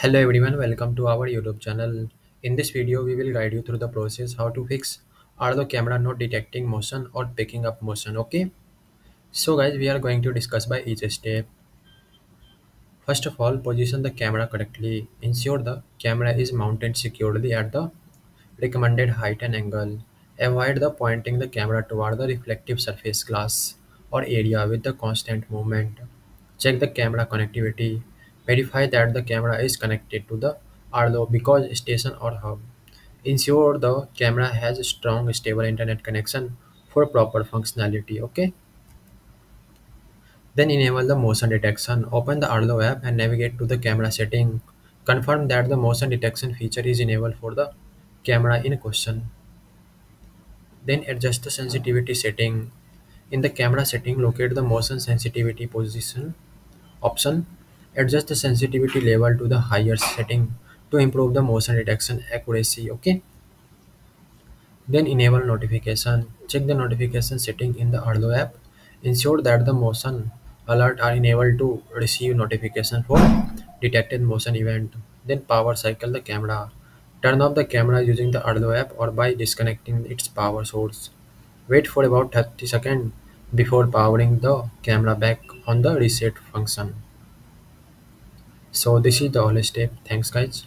Hello everyone, welcome to our YouTube channel. In this video, we will guide you through the process how to fix Arlo camera not detecting motion or picking up motion. Okay. So guys, we are going to discuss by each step. First of all, position the camera correctly. Ensure the camera is mounted securely at the recommended height and angle. Avoid the pointing the camera toward the reflective surface glass or area with the constant movement. Check the camera connectivity. Verify that the camera is connected to the Arlo base station or hub. Ensure the camera has a strong stable internet connection for proper functionality. Okay. Then enable the motion detection. Open the Arlo app and navigate to the camera setting. Confirm that the motion detection feature is enabled for the camera in question. Then adjust the sensitivity setting. In the camera setting, locate the motion sensitivity position option. Adjust the sensitivity level to the higher setting to improve the motion detection accuracy. Okay. Then enable notification. Check the notification setting in the arlo app. Ensure that the motion alert are enabled to receive notification for detected motion event. Then power cycle the camera. Turn off the camera using the arlo app or by disconnecting its power source. Wait for about 30 seconds before powering the camera back on the reset function. So this is the only step. Thanks guys.